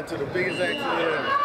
Into the biggest accident ever.